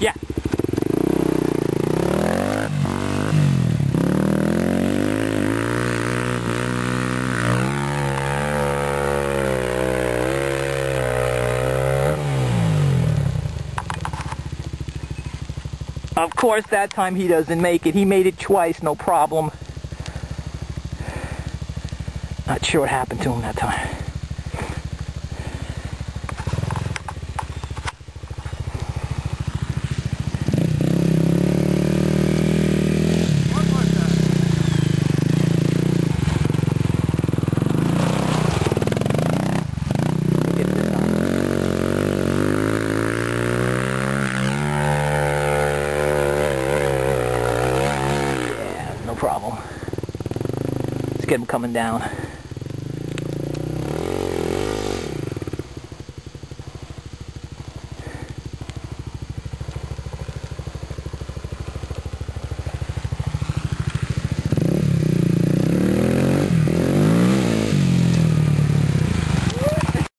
Yeah. Of course, that time he doesn't make it. He made it twice, no problem. Not sure what happened to him that time. One more time. Yeah, no problem. Let's get him coming down.